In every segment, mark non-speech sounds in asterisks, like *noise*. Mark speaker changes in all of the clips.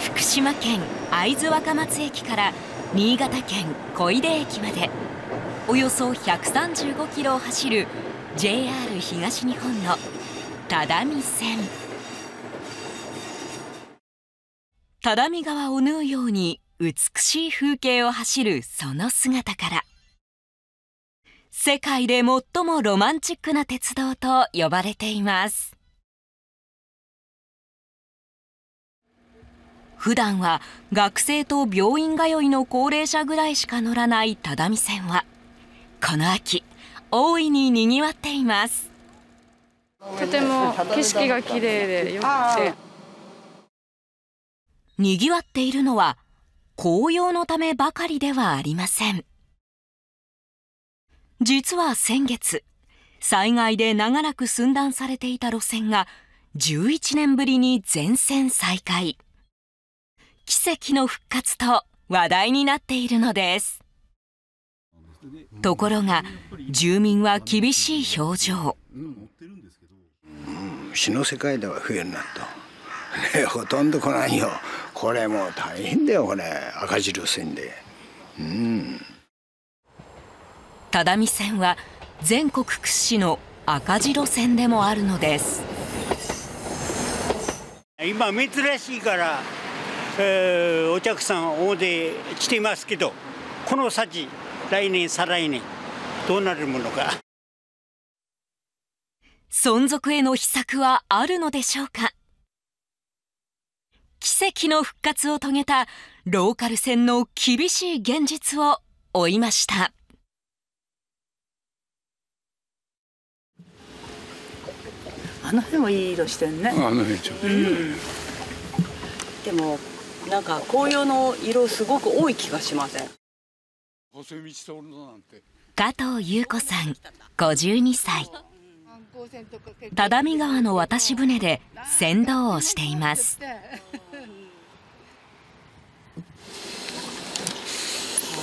Speaker 1: 福島県会津若松駅から新潟県小出駅まで。およそ 135ｋｍ を走る JR 東日本の只見線。只見川を縫うように美しい風景を走るその姿から。世界で最もロマンチックな鉄道と呼ばれています。普段は学生と病院通いの高齢者ぐらいしか乗らない只見線はこの秋大いににぎわっています。
Speaker 2: とても景色が綺麗でよくて。
Speaker 1: にぎわっているのは紅葉のためばかりではありません。実は先月災害で長らく寸断されていた路線が11年ぶりに全線再開奇跡の復活と話題になっているのです。ところが住民は厳しい表情、うん、
Speaker 3: 死の世界では増えるなと、ね、*laughs* ほとんど来ないよ。これもう大変だよこれ。赤字路線で。うん。
Speaker 1: 只見線は全国屈指の赤字路線でもあるのです。
Speaker 4: 今珍しいから、えー、お客さん大勢来てますけどこの先来年再来年どうなるものか。
Speaker 1: 存続への秘策はあるのでしょうか？奇跡の復活を遂げたローカル線の厳しい現実を追いました。
Speaker 5: あの辺もいい色してんね。あ
Speaker 3: の辺ちょっと、うん、
Speaker 5: でもなんか紅葉の色すごく多い気がしません？
Speaker 1: 加藤優子さん52歳只見川の渡し船で船頭をしています。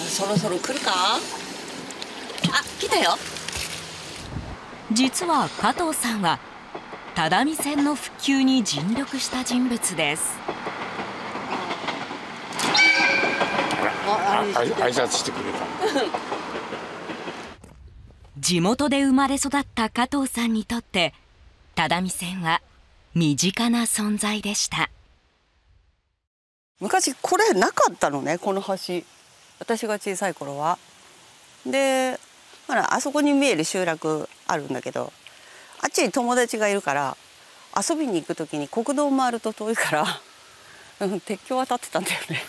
Speaker 5: そろそろ来るか？あ来たよ。
Speaker 1: 実は加藤さんは只見線の復旧に尽力した人物です
Speaker 3: 挨拶してくれた。*laughs*
Speaker 1: 地元で生まれ育った加藤さんにとって只見線は身近な存在でした。
Speaker 5: 昔これなかったのねこの橋。私が小さい頃は。でほらあそこに見える集落あるんだけどあっちに友達がいるから遊びに行く時に国道を回ると遠いから鉄橋渡ってたんだよね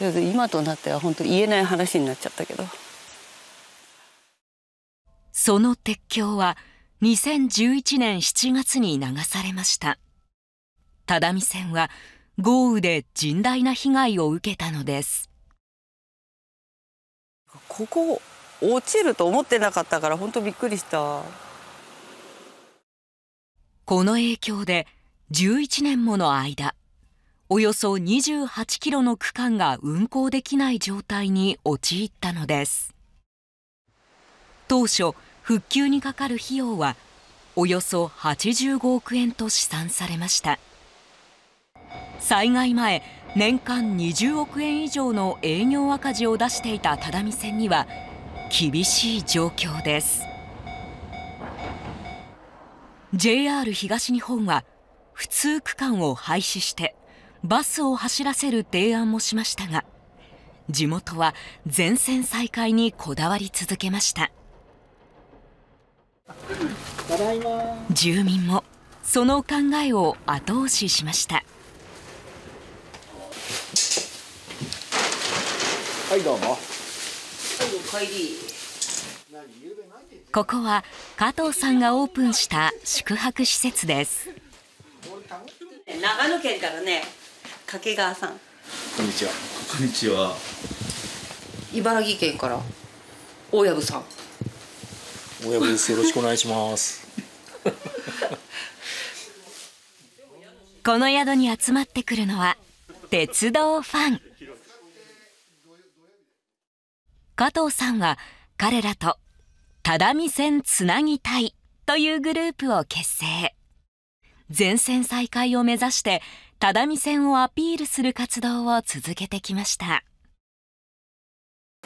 Speaker 5: 今となっては本当言えない話になっちゃったけど。
Speaker 1: その鉄橋は2011年7月に流されました。只見線は豪雨で甚大な被害を受けたのです。
Speaker 5: ここ落ちると思ってなかったから本当びっくりした。
Speaker 1: この影響で11年もの間およそ28キロの区間が運行できない状態に陥ったのです。当初復旧にかかる費用はおよそ85億円と試算されました。災害前年間20億円以上の営業赤字を出していた只見線には厳しい状況です。JR 東日本は普通区間を廃止してバスを走らせる提案もしましたが地元は全線再開にこだわり続けました。住民もその考えを後押ししました。
Speaker 3: はいどうも。
Speaker 1: ここは加藤さんがオープンした宿泊施設です。
Speaker 5: 長野県からね掛川さん。
Speaker 3: こんにちは。
Speaker 6: こんにちは。
Speaker 5: 茨城県から大藪さん。
Speaker 6: 大藪です。よろしくお願いします。*laughs*
Speaker 1: この宿に集まってくるのは鉄道ファン。加藤さんは彼らと只見線つなぎたいというグループを結成。全線再開を目指して只見線をアピールする活動を続けてきました。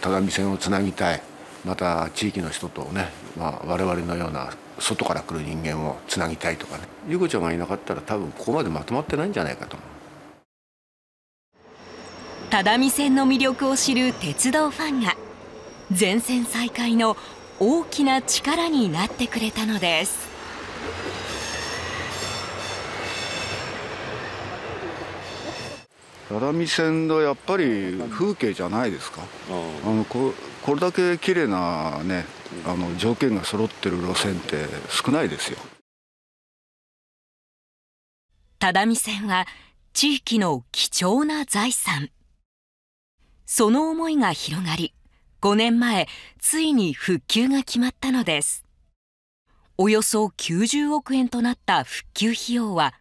Speaker 7: 只見線をつなぎたい。また地域の人とね、まあ、我々のような外から来る人間をつなぎたいとかね。優子ちゃんがいなかったら多分ここまでまとまってないんじゃないかと思う。
Speaker 1: 只見線の魅力を知る鉄道ファンが全線再開の大きな力になってくれたのです
Speaker 8: 只見線のやっぱり風景じゃないですか。あのここれだけ綺麗なねあの条件が揃ってる路線って少ないですよ。
Speaker 1: 只見線は地域の貴重な財産。その思いが広がり5年前ついに復旧が決まったのです。およそ90億円となった復旧費用は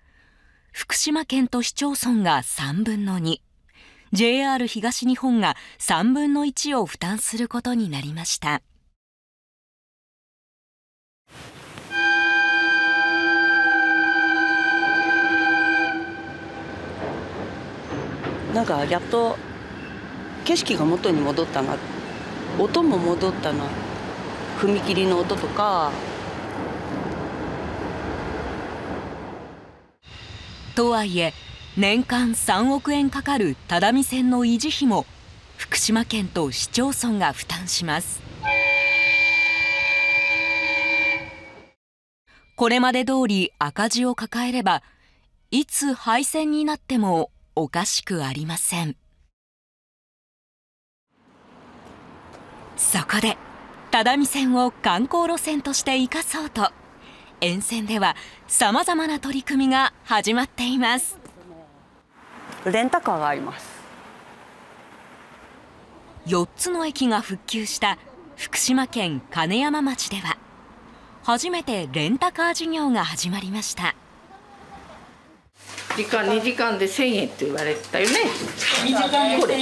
Speaker 1: 福島県と市町村が3分の 2JR 東日本が3分の1を負担することになりました。
Speaker 5: なんかやっと景色が元に戻ったな。音も戻ったな。踏切の音とか。
Speaker 1: とはいえ年間3億円かかる只見線の維持費も福島県と市町村が負担します。これまで通り赤字を抱えればいつ廃線になってもおかしくありません。そこで只見線を観光路線として生かそうと沿線ではさまざまな取り組みが始まっています。
Speaker 5: レンタカーがあります。
Speaker 1: 4つの駅が復旧した福島県金山町では初めてレンタカー事業が始まりました。
Speaker 9: 時間2時間で1000円って言われてたよね。2時間で。1000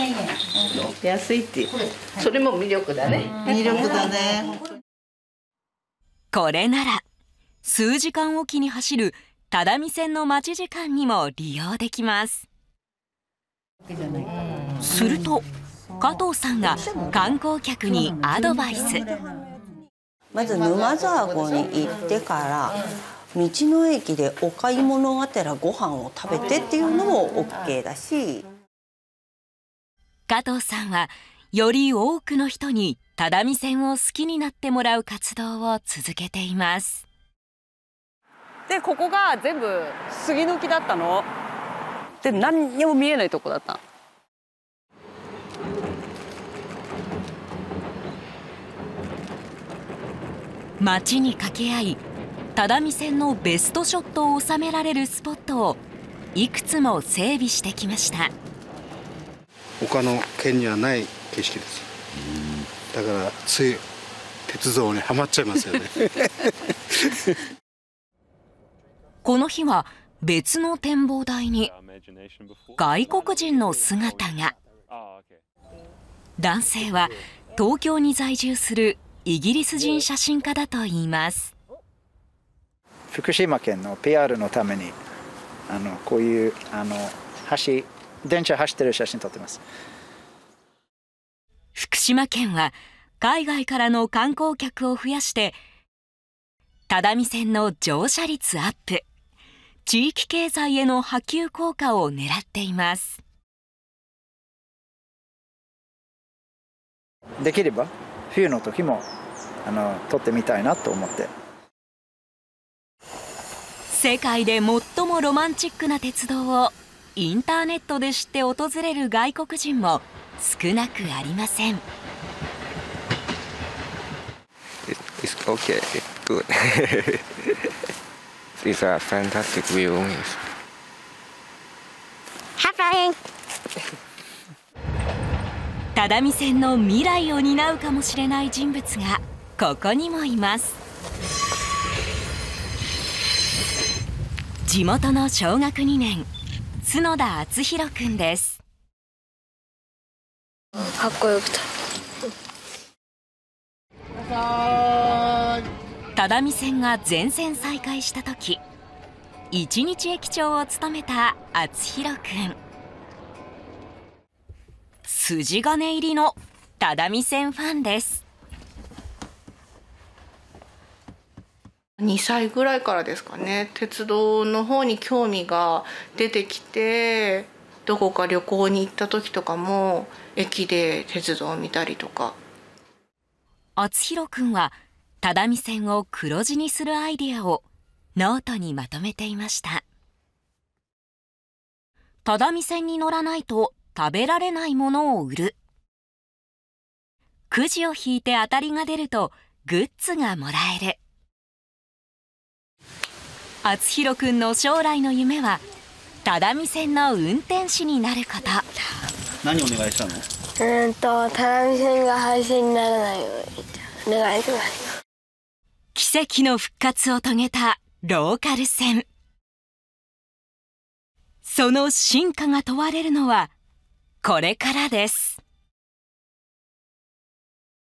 Speaker 9: 円安いってそれも魅力だね。
Speaker 5: 魅力だね。
Speaker 1: これなら数時間おきに走る只見線の待ち時間にも利用できます。すると加藤さんが観光客にアドバイス。
Speaker 5: まず沼沢湖に行ってから道の駅でお買い物がてらご飯を食べてっていうのも OK だし。
Speaker 1: 加藤さんはより多くの人に只見線を好きになってもらう活動を続けています
Speaker 5: でここが全部杉の木だったの。で何にも見えないとこだった。
Speaker 1: 街に掛け合い只見線のベストショットを収められるスポットをいくつも整備してきました。
Speaker 10: 他の県にはない景色です。だからつい鉄道にはまっちゃいますよね
Speaker 1: この日は別の展望台に外国人の姿が。男性は東京に在住するイギリス人写真家だといいます。
Speaker 11: 福島県の PR のためにあのこういうあの橋電車走ってる写真撮ってます。
Speaker 1: 福島県は海外からの観光客を増やして只見線の乗車率アップ地域経済への波及効果を狙っています
Speaker 11: できれば冬の時もあの撮ってみたいなと思って
Speaker 1: 世界で最もロマンチックな鉄道をインターネットで知って訪れる外国人も少なくありません
Speaker 12: It's okay. Good. *laughs* it's a fantastic view.
Speaker 1: Have 只見線の未来を担うかもしれない人物がここにもいます。地元の小学2年角田敦弘君です。
Speaker 2: かっこよくて
Speaker 1: 只見線が全線再開した時一日駅長を務めた敦弘君。筋金入りの只見線ファンです。
Speaker 13: 2歳ぐらいからですかね。鉄道の方に興味が出てきてどこか旅行に行った時とかも駅で鉄道を見たりとか。
Speaker 1: 敦弘君は只見線を黒字にするアイデアをノートにまとめていました。只見線に乗らないと食べられないものを売る。くじを引いて当たりが出るとグッズがもらえる。敦弘君の将来の夢は只見線の運転士になること。
Speaker 14: 何お願いしたの？
Speaker 15: うんと只見線が廃線にならないように。お願いします
Speaker 1: 奇跡の復活を遂げたローカル線。その進化が問われるのはこれからです。